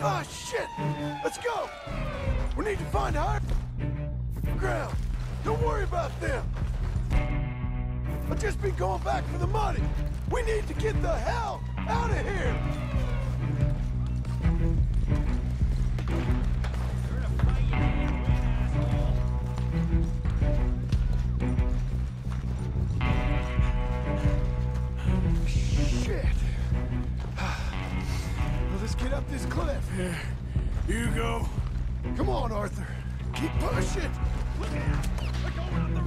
Ah, shit! Let's go! We need to find higher ground. Don't worry about them. I've just be going back for the money. We need to get the hell out of here! Get up this cliff. Here, you go. Come on, Arthur. Keep pushing. look out let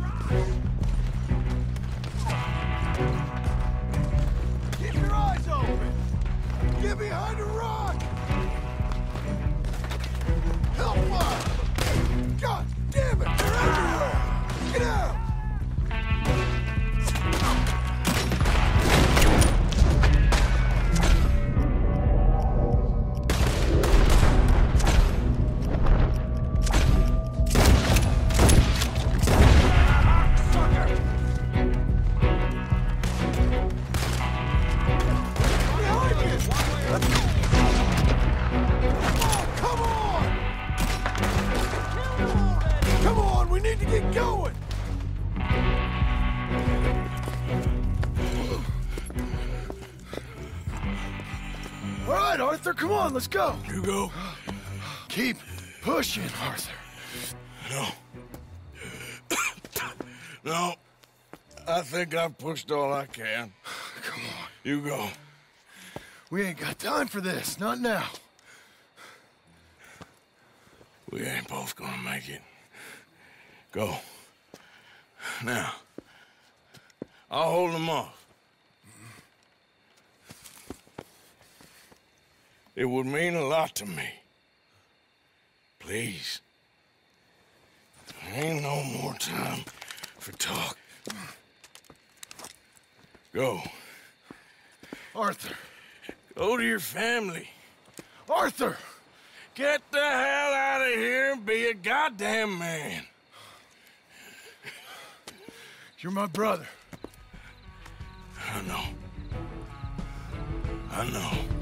Keep your eyes open. Get behind a rock. Let's go. You go. Keep pushing, Arthur. No. no. I think I've pushed all I can. Come on. You go. We ain't got time for this, not now. We ain't both gonna make it. Go. Now. I'll hold them off. It would mean a lot to me. Please. There ain't no more time for talk. Go. Arthur. Go to your family. Arthur! Get the hell out of here and be a goddamn man. You're my brother. I know. I know.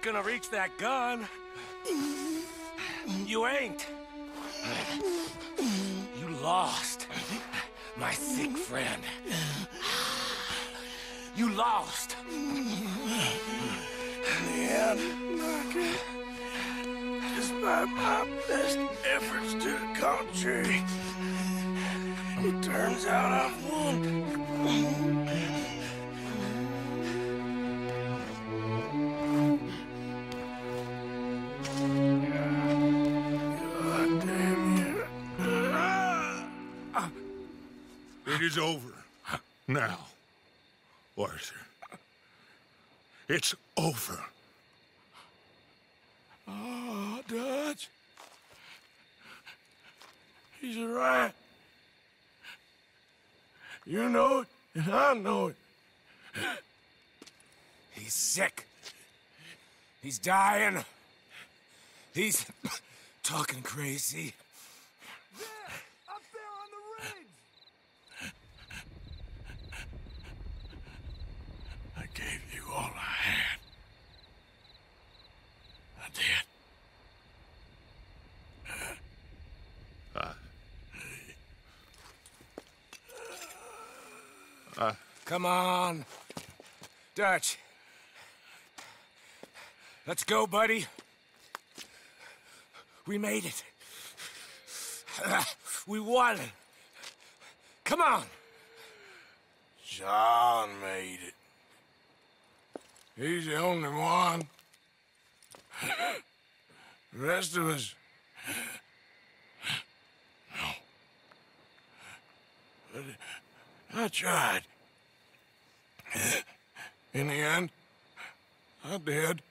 Ain't gonna reach that gun. You ain't. You lost, my sick friend. You lost. End, despite my best efforts to the contrary, it turns out I've won. Is over. Now, Arthur. It's over. Oh, Dutch. He's right. You know it, and I know it. He's sick. He's dying. He's talking crazy. Up there on the ridge! I gave you all I had. I did. Come on. Dutch. Let's go, buddy. We made it. We won. Come on. John made it. He's the only one. The rest of us. No. But I tried. In the end, I did.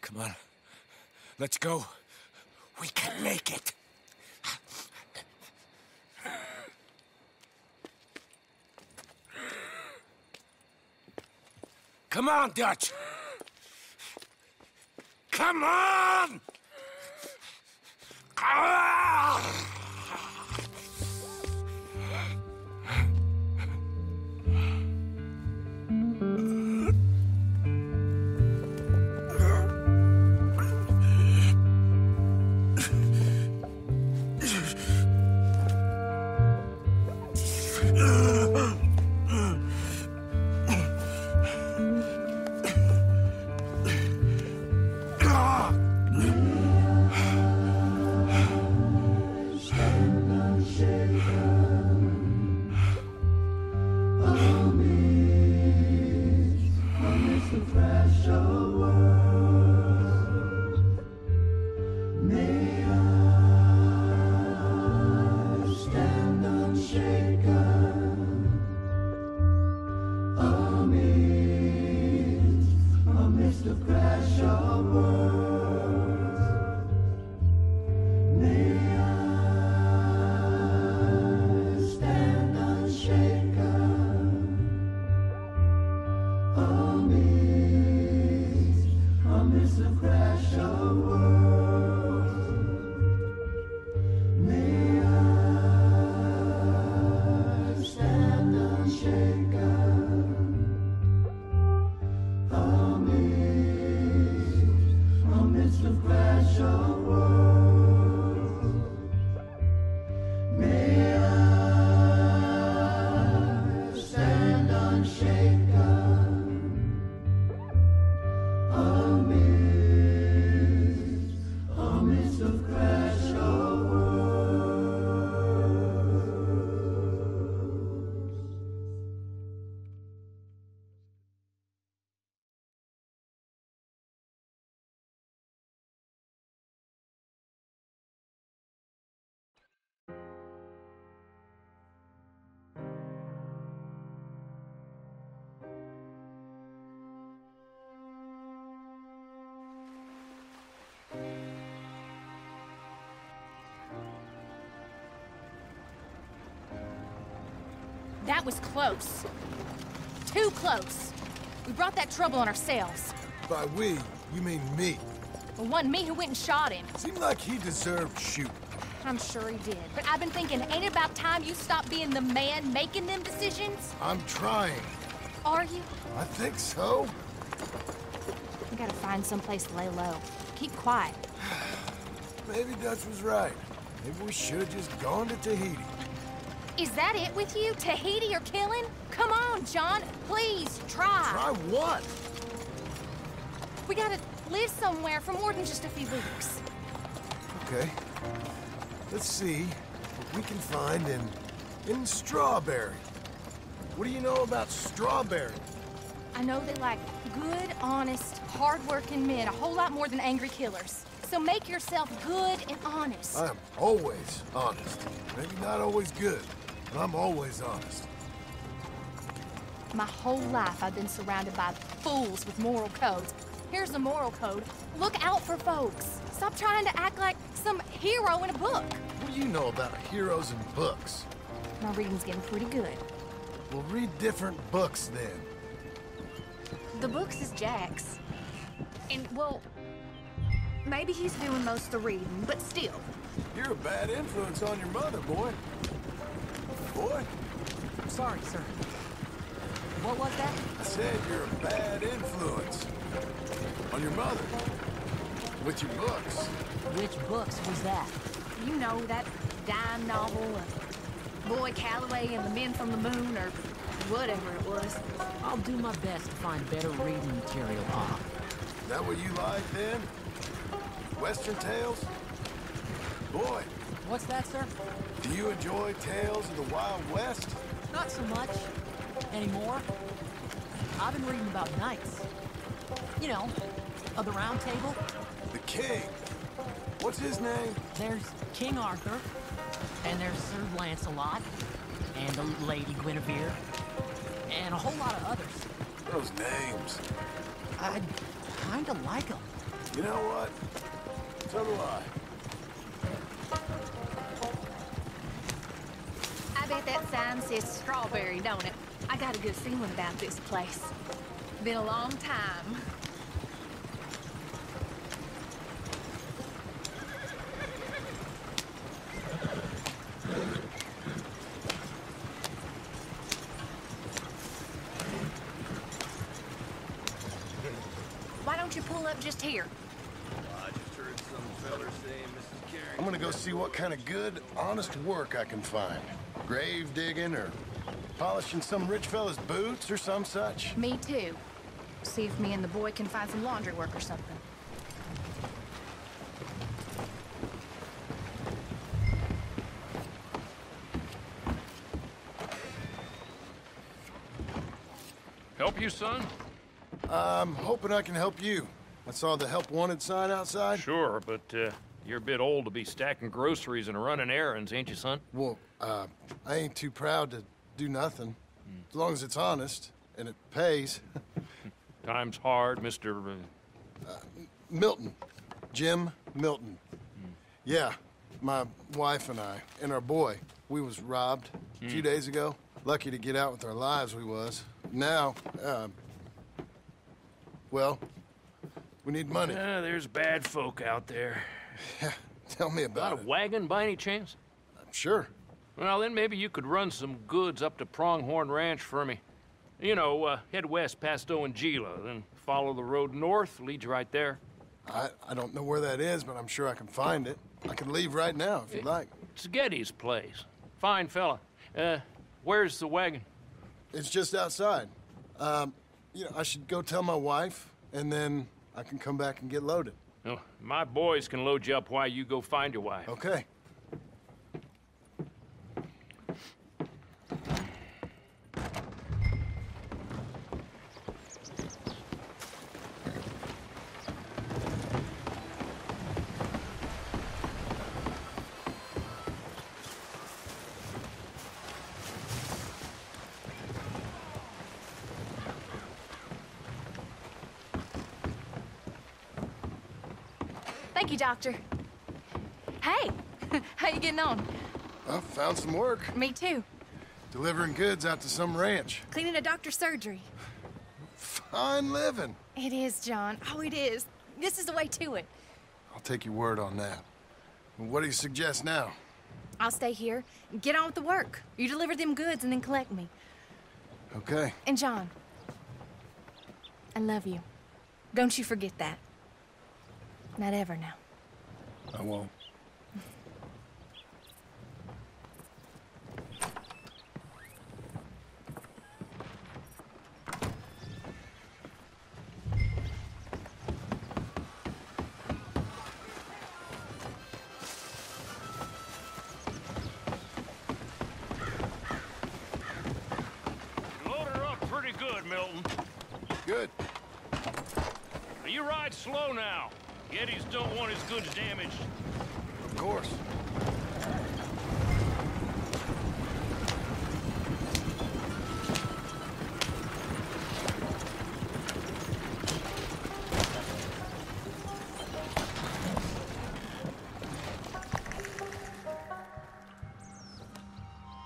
Come on. Let's go. We can make it. Come on, Dutch. Come on! Ah! That was close. Too close. We brought that trouble on ourselves. By we, you mean me. It wasn't me who went and shot him. Seemed like he deserved shooting. I'm sure he did. But I've been thinking, ain't it about time you stop being the man making them decisions? I'm trying. Are you? I think so. We gotta find someplace to lay low. Keep quiet. Maybe Dutch was right. Maybe we should have just gone to Tahiti. Is that it with you? Tahiti or killing? Come on, John. Please, try. Try what? We gotta live somewhere for more than just a few weeks. Okay. Let's see what we can find in... in Strawberry. What do you know about Strawberry? I know they like good, honest, hard-working men a whole lot more than angry killers. So make yourself good and honest. I'm always honest. Maybe not always good, I'm always honest. My whole life I've been surrounded by fools with moral codes. Here's the moral code. Look out for folks. Stop trying to act like some hero in a book. What do you know about heroes and books? My reading's getting pretty good. We'll read different books then. The books is Jack's. And, well, maybe he's doing most of the reading, but still. You're a bad influence on your mother, boy. Boy, I'm Sorry, sir. What was that? I said you're a bad influence on your mother. With your books. Which books was that? You know, that dime novel, uh, Boy Calloway and the Men from the Moon, or whatever it was. I'll do my best to find better reading material, Pop. That what you like then? Western tales? Boy, What's that, sir? Do you enjoy tales of the Wild West? Not so much. Anymore. I've been reading about knights. You know, of the round table. The king. What's his name? There's King Arthur. And there's Sir Lancelot. And the Lady Guinevere. And a whole lot of others. Those names. I kinda like them. You know what? So do I. that sign says strawberry, don't it? I got a good feeling about this place. Been a long time. Why don't you pull up just here? I just heard some feller saying Mrs. Carey. I'm gonna go see what kind of good, honest work I can find. Grave digging or polishing some rich fella's boots or some such. Me too. See if me and the boy can find some laundry work or something. Help you, son? I'm hoping I can help you. I saw the help wanted sign outside. Sure, but uh, you're a bit old to be stacking groceries and running errands, ain't you, son? Well, uh, I ain't too proud to do nothing. As long as it's honest and it pays. Time's hard, Mr. Uh, Milton. Jim Milton. Yeah, my wife and I, and our boy, we was robbed a few days ago. Lucky to get out with our lives, we was. Now, um, well, we need money. uh, there's bad folk out there. Yeah, tell me Got about a it. wagon by any chance? I'm sure. Well, then maybe you could run some goods up to Pronghorn Ranch for me. You know, uh, head west past Owanjila, then follow the road north, leads you right there. I, I don't know where that is, but I'm sure I can find it. I can leave right now if you'd like. It's Geddes' place. Fine fella. Uh, where's the wagon? It's just outside. Um, you know, I should go tell my wife, and then I can come back and get loaded. Well, my boys can load you up while you go find your wife. Okay. Thank you, Doctor. Hey, how you getting on? Well, found some work. Me too. Delivering goods out to some ranch. Cleaning a doctor's surgery. Fine living. It is, John. Oh, it is. This is the way to it. I'll take your word on that. What do you suggest now? I'll stay here. And get on with the work. You deliver them goods and then collect me. Okay. And John, I love you. Don't you forget that. Not ever now. I won't. Load her up pretty good, Milton. Good. You ride slow now. Geddes don't want his goods damaged. Of course.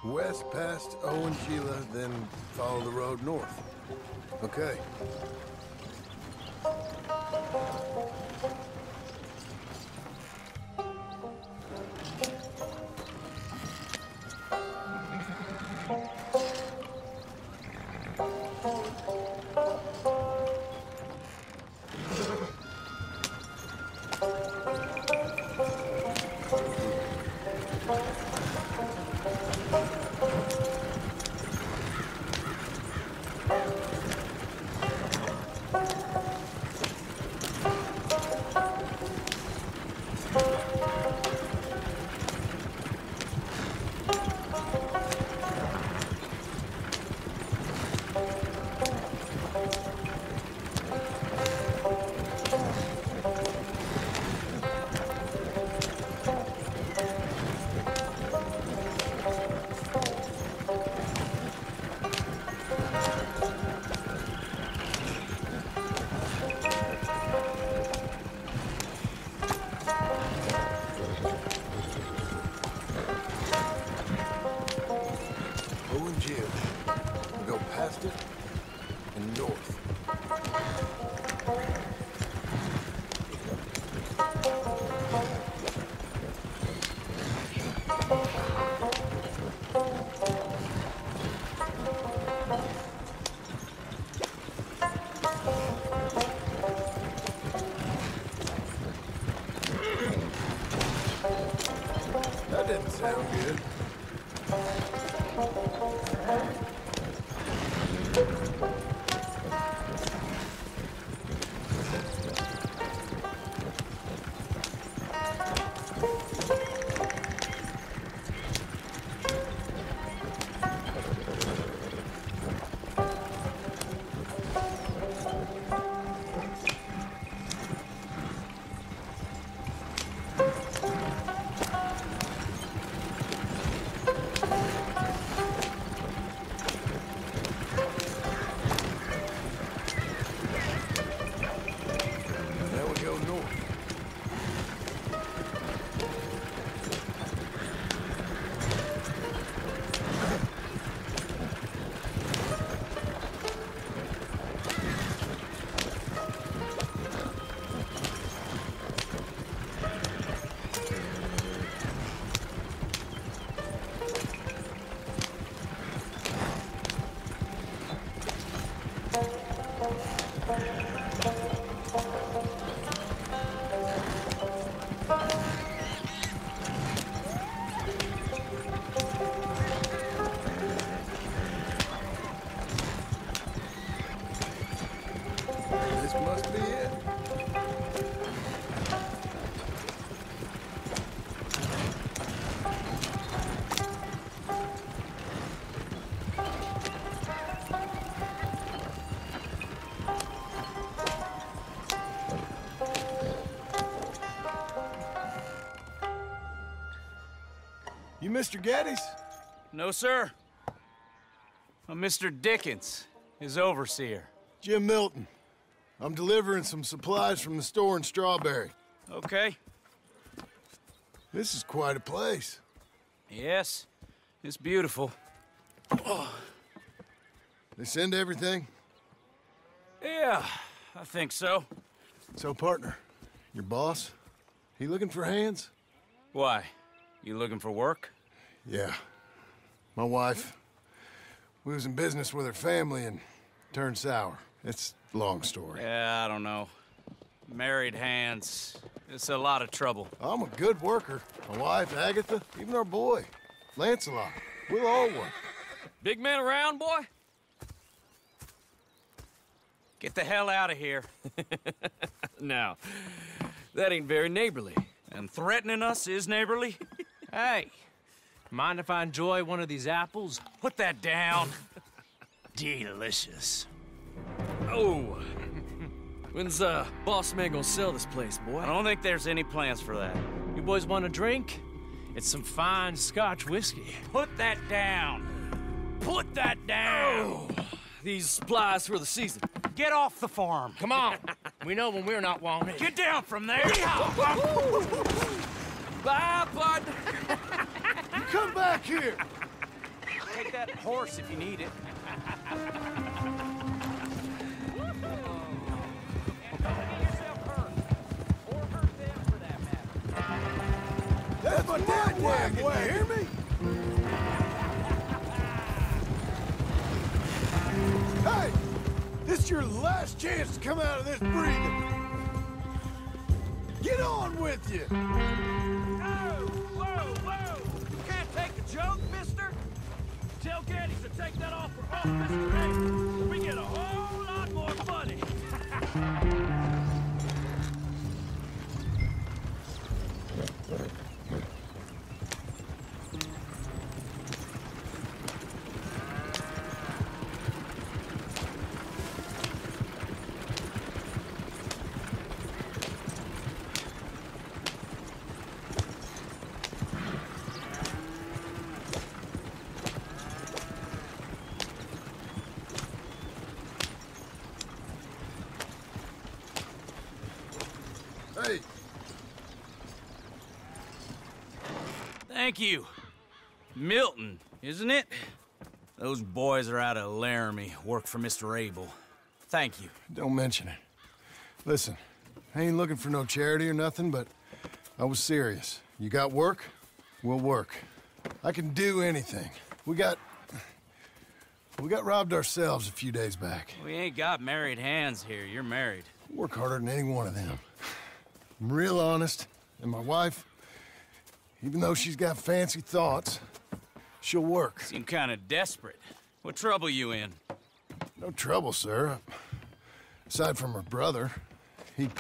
West past Owen Sheila, then follow the road north. Okay. Mr. Geddes? No, sir. I'm Mr. Dickens, his overseer. Jim Milton. I'm delivering some supplies from the store in Strawberry. Okay. This is quite a place. Yes, it's beautiful. They send everything? Yeah, I think so. So, partner, your boss, he looking for hands? Why? You looking for work? Yeah. My wife, we was in business with her family and turned sour. It's a long story. Yeah, I don't know. Married hands. It's a lot of trouble. I'm a good worker. My wife, Agatha, even our boy, Lancelot. We'll all work. Big man around, boy? Get the hell out of here. Now, that ain't very neighborly. And threatening us is neighborly? Hey, mind if I enjoy one of these apples? Put that down. Delicious. Oh. When's uh boss man gonna sell this place, boy? I don't think there's any plans for that. You boys want a drink? It's some fine Scotch whiskey. Put that down. Put that down. These supplies for the season. Get off the farm. Come on. we know when we're not wanted. Get down from there. Bye, bud. Come back here! Take that horse if you need it. That's my dad wagon, you hear me? Hey! This is your last chance to come out of this breathing! Get on with you! Joke, mister? Tell Geddes to take that off, Mr. Hay. We get Thank you. Milton, isn't it? Those boys are out of Laramie, work for Mr. Abel. Thank you. don't mention it. Listen, I ain't looking for no charity or nothing, but I was serious. You got work? We'll work. I can do anything. We got... We got robbed ourselves a few days back. We ain't got married hands here. You're married. Work harder than any one of them. I'm real honest, and my wife, even though she's got fancy thoughts, she'll work. Seem kind of desperate. What trouble you in? No trouble, sir. Aside from her brother, he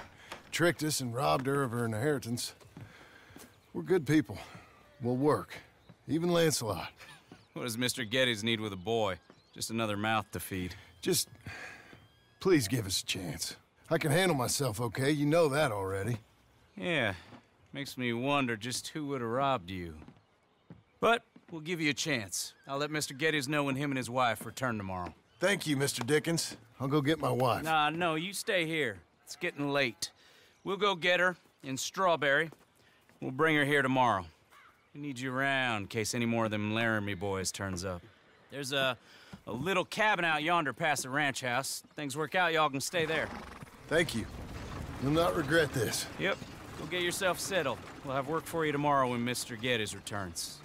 tricked us and robbed her of her inheritance. We're good people. We'll work. Even Lancelot. What does Mr. Geddes need with a boy? Just another mouth to feed. Just please give us a chance. I can handle myself okay. You know that already. Yeah, makes me wonder just who would have robbed you. But we'll give you a chance. I'll let Mr. Geddes know when him and his wife return tomorrow. Thank you, Mr. Dickens. I'll go get my wife. Nah, no, you stay here. It's getting late. We'll go get her in Strawberry. We'll bring her here tomorrow. We need you around in case any more of them Laramie boys turns up. There's a, a little cabin out yonder past the ranch house. Things work out, y'all can stay there. Thank you. You'll not regret this. Yep. Go get yourself settled. We'll have work for you tomorrow when Mr. Geddes returns.